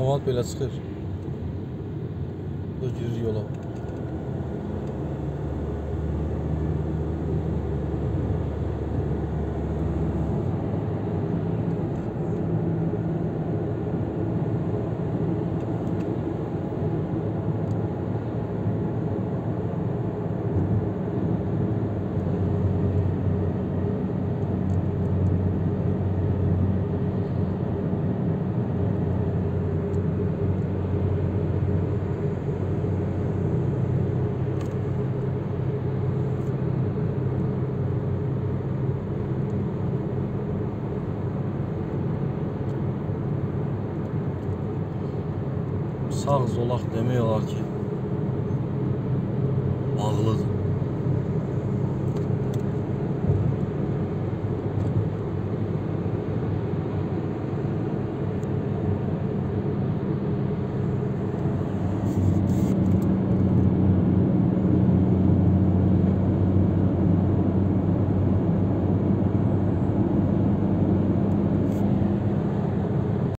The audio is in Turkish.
Cəmaat belə çıxır. Bu girir yola. Sağ zolaq demək olar ki.